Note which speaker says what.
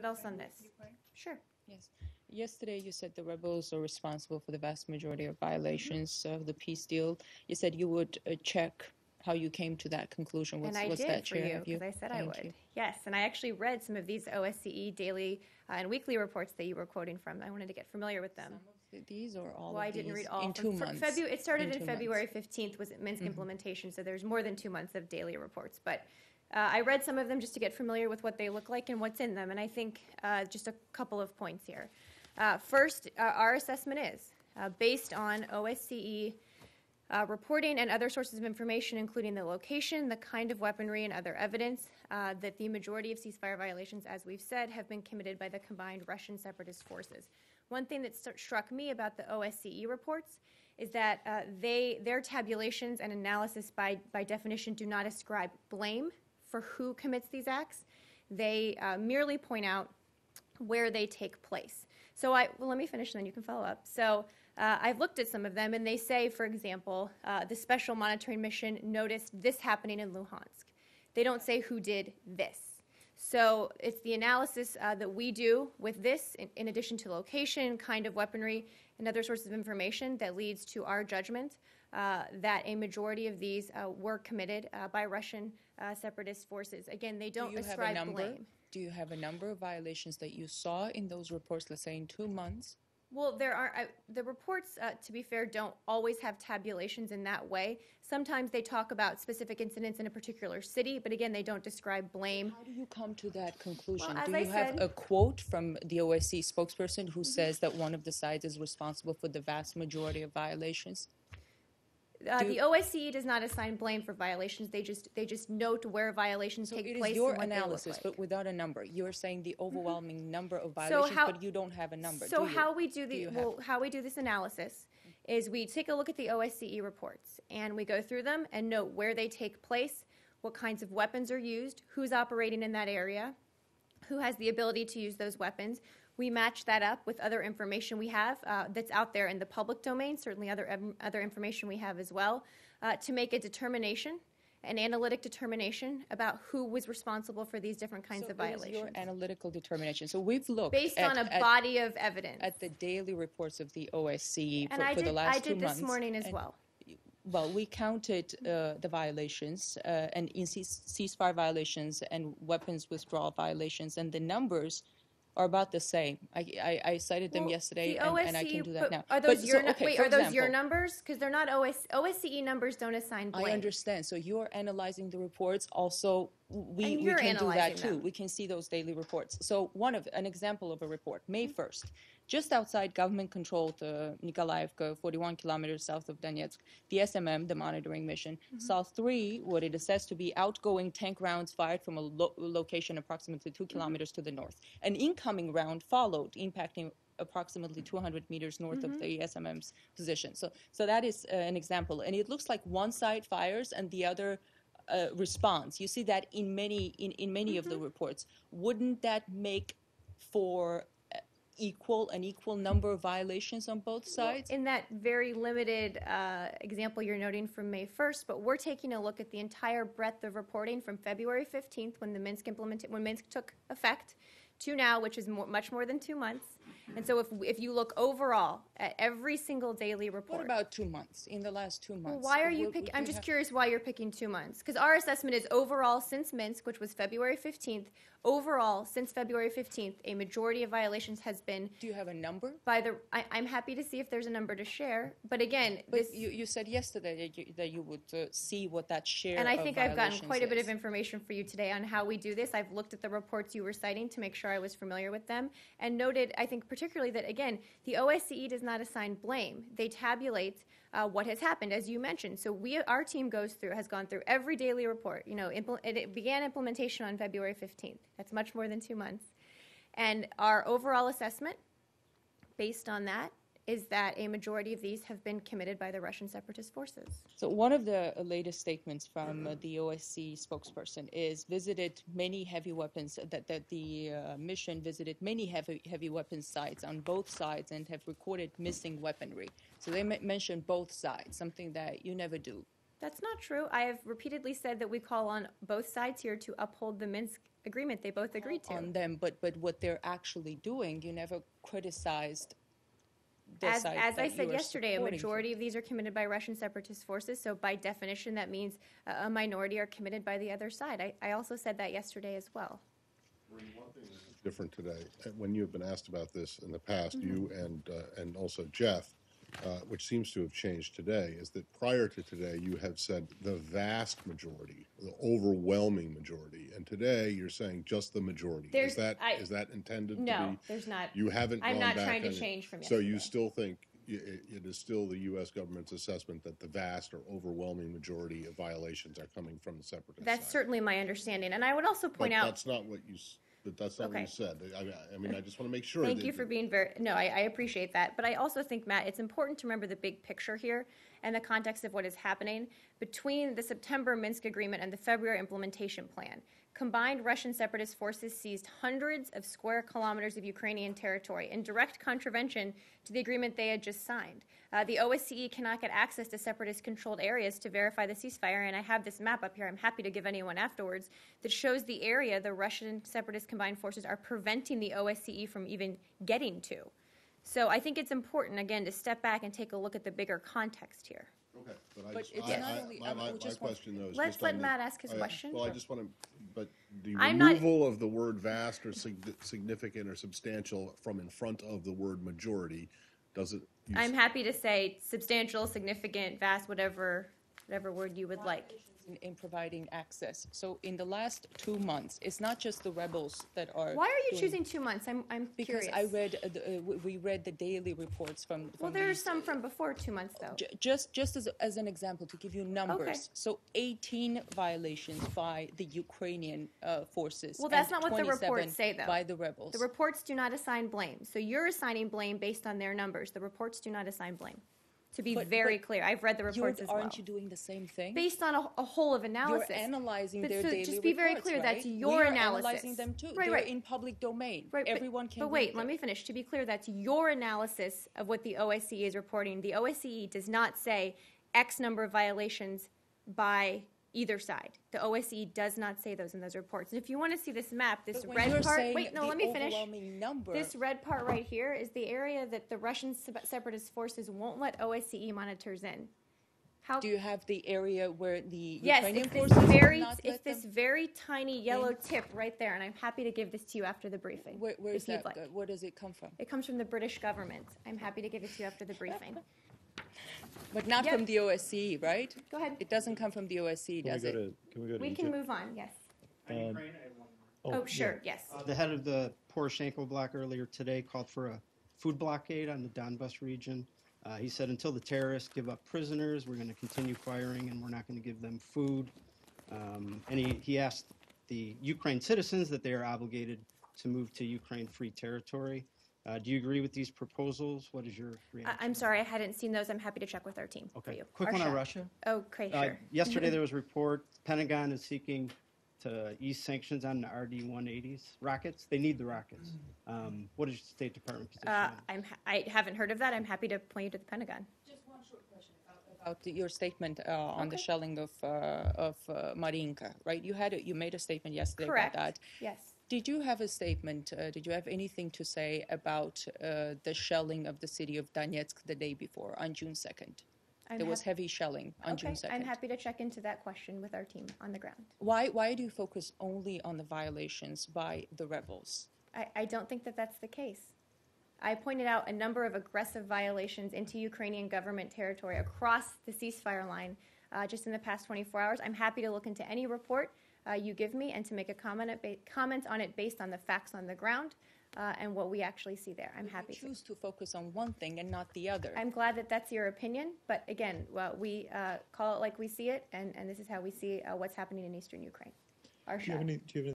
Speaker 1: What else on this? Sure.
Speaker 2: Yes. Yesterday, you said the rebels are responsible for the vast majority of violations of the peace deal. You said you would uh, check how you came to that conclusion. What's,
Speaker 1: and I
Speaker 2: what's
Speaker 1: did
Speaker 2: that,
Speaker 1: for you because I said I would.
Speaker 2: you.
Speaker 1: Yes, and I actually read some of these OSCE daily uh, and weekly reports that you were quoting from. I wanted to get familiar with them.
Speaker 2: Th- These or all
Speaker 1: Well, I didn't read all.
Speaker 2: in two months.
Speaker 1: Febu- it started
Speaker 2: In
Speaker 1: in,
Speaker 2: two months. Mm-hmm.
Speaker 1: February 15th was it Minsk implementation, so there's more than two months of daily reports. But uh, I read some of them just to get familiar with what they look like and what's in them. And I think uh, just a couple of points here. Uh, first, uh, our assessment is uh, based on OSCE uh, reporting and other sources of information, including the location, the kind of weaponry, and other evidence, that the majority of ceasefire violations, as we've said, have been committed by the combined Russian separatist forces. One thing that st- struck me about the OSCE reports is that they their tabulations and analysis by by definition do not ascribe blame for who commits these acts. They uh, merely point out where they take place. So I well, let me finish, and then you can follow up. So uh, I've looked at some of them, and they say, for example, uh, the special monitoring mission noticed this happening in Luhansk. They don't say who did this. So it's the analysis uh, that we do with this, in, in addition to location, kind of weaponry, and other sources of information, that leads to our judgment uh, that a majority of these uh, were committed uh, by Russian separatist forces. Again, they don't
Speaker 2: Do you have a
Speaker 1: ascribe
Speaker 2: number?
Speaker 1: blame.
Speaker 2: Do you have a number of violations that you saw in those reports, let's say in two months?
Speaker 1: Well, there are uh, the reports. Uh, to be fair, don't always have tabulations in that way. Sometimes they talk about specific incidents in a particular city, but again, they don't describe blame.
Speaker 2: How do you come to that conclusion?
Speaker 1: Well,
Speaker 2: do
Speaker 1: I
Speaker 2: you have
Speaker 1: said- Mm-hmm.
Speaker 2: a quote from the OSCE spokesperson who says that one of the sides is responsible for the vast majority of violations?
Speaker 1: Uh,
Speaker 2: Do-
Speaker 1: the OSCE does not assign blame for violations. They just they just note where violations
Speaker 2: So
Speaker 1: take
Speaker 2: it
Speaker 1: place
Speaker 2: is your
Speaker 1: and what they look
Speaker 2: analysis,
Speaker 1: like.
Speaker 2: but without a number. You're saying the overwhelming number of
Speaker 1: So
Speaker 2: violations,
Speaker 1: how-
Speaker 2: but you don't have a number.
Speaker 1: So
Speaker 2: do
Speaker 1: how we do
Speaker 2: Do
Speaker 1: the
Speaker 2: you have-
Speaker 1: well, how we do this analysis is we take a look at the OSCE reports and we go through them and note where they take place, what kinds of weapons are used, who's operating in that area, who has the ability to use those weapons. We match that up with other information we have uh, that's out there in the public domain, certainly other em- other information we have as well, uh, to make a determination, an analytic determination about who was responsible for these different kinds
Speaker 2: So
Speaker 1: of violations,
Speaker 2: your analytical determination. So we've looked
Speaker 1: based
Speaker 2: at,
Speaker 1: on a
Speaker 2: at,
Speaker 1: body of evidence.
Speaker 2: at the daily reports of the OSCE
Speaker 1: and
Speaker 2: for,
Speaker 1: I
Speaker 2: for
Speaker 1: did,
Speaker 2: the last
Speaker 1: I did
Speaker 2: two
Speaker 1: this
Speaker 2: months.
Speaker 1: morning as
Speaker 2: and-
Speaker 1: well.
Speaker 2: Well, we counted uh, the violations uh, and in cease- ceasefire violations and weapons withdrawal violations, and the numbers are about the same. I, I, I cited them
Speaker 1: Well,
Speaker 2: yesterday,
Speaker 1: the
Speaker 2: and, and I can do that now.
Speaker 1: Are those
Speaker 2: But,
Speaker 1: your
Speaker 2: so, okay,
Speaker 1: wait? Are those your numbers? Because they're not OS, OSCE numbers. Don't assign.
Speaker 2: I understand. So you're analyzing the reports. Also, we, we can do that too.
Speaker 1: them.
Speaker 2: We can see those daily reports. So one of an example of a report, May 1st, just outside government-controlled uh, Nikolaevka, 41 kilometers south of Donetsk, the SMM, the monitoring mission, saw three what it assessed to be outgoing tank rounds fired from a lo- location approximately two kilometers to the north. An incoming round followed, impacting approximately 200 meters north of the SMM's position. So, so that is uh, an example. And it looks like one side fires and the other uh, responds. You see that in many in, in many of the reports. Wouldn't that make for uh, equal an equal number of violations on both sides?
Speaker 1: in that very limited uh, example you're noting from May 1st, but we're taking a look at the entire breadth of reporting from February 15th, when the Minsk implement when Minsk took effect, to now, which is more, much more than two months. And so, if if you look overall at every single daily report,
Speaker 2: what about two months? In the last two months,
Speaker 1: Well, why are you picking? I'm just
Speaker 2: have-
Speaker 1: curious why you're picking two months. Because our assessment is overall since Minsk, which was February 15th, overall since February 15th, a majority of violations has been
Speaker 2: Do you have a number?
Speaker 1: by the. I, I'm happy to see if there's a number to share, but again,
Speaker 2: But
Speaker 1: this.
Speaker 2: you, you said yesterday that you, that you would uh, see what that share.
Speaker 1: and I think I've gotten quite a bit of information for you today on how we do this. I've looked at the reports you were citing to make sure I was familiar with them and noted, I think, particularly that, again, the OSCE does not assign blame. They tabulate uh, what has happened, as you mentioned. So we, our team goes through, has gone through every daily report. You know, impl- it, it began implementation on February 15th. That's much more than two months. And our overall assessment, based on that, is that a majority of these have been committed by the Russian separatist forces.
Speaker 2: So one of the latest statements from uh, the OSCE spokesperson is visited many heavy weapons that, that the uh, mission visited many heavy heavy weapons sites on both sides and have recorded missing weaponry. So they m- mentioned both sides, something that you never do.
Speaker 1: That's not true. I have repeatedly said that we call on both sides here to uphold the Minsk agreement they both agreed to.
Speaker 2: on them, but but what they're actually doing, you never criticized. The
Speaker 1: As,
Speaker 2: side
Speaker 1: as I said yesterday, a
Speaker 2: supporting.
Speaker 1: majority of these are committed by Russian separatist forces, so by definition, that means a a minority are committed by the other side. I, I also said that yesterday as well.
Speaker 3: One thing different today. Uh, When you have been asked about this in the past, you and, uh, and also Jeff, uh, which seems to have changed today, is that prior to today, you have said the vast majority, the overwhelming majority. And today, you're saying just the majority.
Speaker 1: There's-
Speaker 3: Is that,
Speaker 1: I-
Speaker 3: is that intended to be?
Speaker 1: No, there's not.
Speaker 3: You haven't
Speaker 1: I'm
Speaker 3: gone
Speaker 1: not
Speaker 3: back
Speaker 1: trying to change from
Speaker 3: So you still think it is still the U.S. government's assessment that the vast or overwhelming majority of violations are coming from the separatists.
Speaker 1: That's
Speaker 3: side?
Speaker 1: certainly my understanding. And I would also
Speaker 3: But
Speaker 1: point out.
Speaker 3: that's not what you, but that's not what
Speaker 1: Okay.
Speaker 3: you said. I, I mean, I just want to make sure.
Speaker 1: Thank you for being very, no, I, I appreciate that. But I also think, Matt, it's important to remember the big picture here and the context of what is happening between the September Minsk agreement and the February implementation plan. Combined Russian separatist forces seized hundreds of square kilometers of Ukrainian territory in direct contravention to the agreement they had just signed. Uh, the OSCE cannot get access to separatist controlled areas to verify the ceasefire, and I have this map up here. I'm happy to give anyone afterwards that shows the area the Russian separatist combined forces are preventing the OSCE from even getting to. So I think it's important, again, to step back and take a look at the bigger context here.
Speaker 3: Okay, but I
Speaker 2: But
Speaker 3: just,
Speaker 2: it's
Speaker 3: I,
Speaker 2: not
Speaker 3: I,
Speaker 2: only-
Speaker 3: my,
Speaker 2: I um,
Speaker 3: my, my
Speaker 2: just want-
Speaker 3: question though is
Speaker 1: Let's
Speaker 3: just
Speaker 1: let
Speaker 3: on the-
Speaker 1: Matt ask his
Speaker 3: I-
Speaker 1: question.
Speaker 3: Well, I just want to, but the
Speaker 1: I'm not-
Speaker 3: removal of the word vast or sig- significant or substantial from in front of the word majority, does it? you
Speaker 1: I'm happy to say substantial, significant, vast, whatever, whatever word you would like.
Speaker 2: In, in providing access. So in the last two months, it's not just the rebels that are.
Speaker 1: Why are you
Speaker 2: doing-
Speaker 1: choosing two months? I'm, I'm
Speaker 2: Because
Speaker 1: curious.
Speaker 2: I read, uh, the, uh, we- read the daily reports from. from
Speaker 1: Well, there are some from before two months, though.
Speaker 2: Ju- Just, just as, as an example, to give you numbers. So 18 violations by the Ukrainian uh, forces.
Speaker 1: Well, that's not what the reports
Speaker 2: 27
Speaker 1: say, though.
Speaker 2: By the rebels.
Speaker 1: The reports do not assign blame. So you're assigning blame based on their numbers. The reports do not assign blame. To be
Speaker 2: But-
Speaker 1: very
Speaker 2: but
Speaker 1: clear, I've read the reports as well.
Speaker 2: aren't you doing the same thing?
Speaker 1: Based on a, a whole of analysis.
Speaker 2: You're analyzing
Speaker 1: But
Speaker 2: their
Speaker 1: so
Speaker 2: daily
Speaker 1: just be very
Speaker 2: reports,
Speaker 1: clear, that's
Speaker 2: right?
Speaker 1: your
Speaker 2: we are
Speaker 1: analysis.
Speaker 2: analyzing them too.
Speaker 1: Right,
Speaker 2: They're
Speaker 1: right.
Speaker 2: in public domain.
Speaker 1: Right, but-
Speaker 2: Everyone can.
Speaker 1: But wait, let me finish. To be clear, that's your analysis of what the OSCE is reporting. The OSCE does not say X number of violations by either side. The OSCE does not say those in those reports. And if you want to see this map, this red part, wait, no, let me finish.
Speaker 2: number.
Speaker 1: This red part right here is the area that the Russian separatist forces won't let OSCE monitors in. How?
Speaker 2: Do you have the area where the
Speaker 1: yes,
Speaker 2: Ukrainian
Speaker 1: this
Speaker 2: forces will
Speaker 1: very,
Speaker 2: not
Speaker 1: it's
Speaker 2: let
Speaker 1: this very tiny yellow tip right there, and I'm happy to give this to you after the briefing.
Speaker 2: Where, where is that?
Speaker 1: like.
Speaker 2: Where does it come from?
Speaker 1: It comes from the British government. I'm happy to give it to you after the briefing.
Speaker 2: But not
Speaker 1: Yep.
Speaker 2: from the OSCE, right?
Speaker 1: Go ahead.
Speaker 2: It doesn't come from the OSCE,
Speaker 4: Can we
Speaker 2: does
Speaker 4: go
Speaker 2: it?
Speaker 4: to, can we go to
Speaker 1: We
Speaker 4: Egypt?
Speaker 1: can move on, yes.
Speaker 4: Um,
Speaker 1: Oh,
Speaker 4: yeah.
Speaker 1: sure, yes.
Speaker 5: Uh, The head of the Poroshenko bloc earlier today called for a food blockade on the Donbas region. Uh, he said until the terrorists give up prisoners, we're going to continue firing and we're not going to give them food. Um, and he, he asked the Ukraine citizens that they are obligated to move to Ukraine free territory. Uh, do you agree with these proposals? What is your
Speaker 1: I-
Speaker 5: reaction?
Speaker 1: I'm sorry, I hadn't seen those. I'm happy to check with our team for
Speaker 5: Okay.
Speaker 1: you.
Speaker 5: Quick
Speaker 1: Our
Speaker 5: one on
Speaker 1: chef.
Speaker 5: Russia.
Speaker 1: Okay,
Speaker 5: Uh,
Speaker 1: sure.
Speaker 5: yesterday there was a report Pentagon is seeking to ease sanctions on the RD-180s rockets. They need the rockets. Um, what is the State Department position?
Speaker 1: Uh,
Speaker 5: on that?
Speaker 1: I'm, ha- I haven't heard of that. I'm happy to point you to the Pentagon.
Speaker 2: Just one short question about the- your statement uh, on the shelling of uh, of uh, Marinka, right? You had a, you made a statement yesterday
Speaker 1: Correct.
Speaker 2: about that.
Speaker 1: Yes.
Speaker 2: Did you have a statement? Uh, did you have anything to say about uh, the shelling of the city of Donetsk the day before, on June second?
Speaker 1: I'm
Speaker 2: There was heavy shelling on
Speaker 1: okay,
Speaker 2: June second.
Speaker 1: I'm happy to check into that question with our team on the ground.
Speaker 2: Why why do you focus only on the violations by the rebels?
Speaker 1: I, I don't think that that's the case. I pointed out a number of aggressive violations into Ukrainian government territory across the ceasefire line uh, just in the past 24 hours. I'm happy to look into any report uh, you give me and to make a comment, ba- comment on it based on the facts on the ground uh, and what we actually see there. I'm happy
Speaker 2: You
Speaker 1: to.
Speaker 2: choose to focus on one thing and not the other.
Speaker 1: I'm glad that that's your opinion, but again, well, we uh, call it like we see it, and, and this is how we see uh, what's happening in eastern Ukraine. Our
Speaker 4: Do you have any, do you have any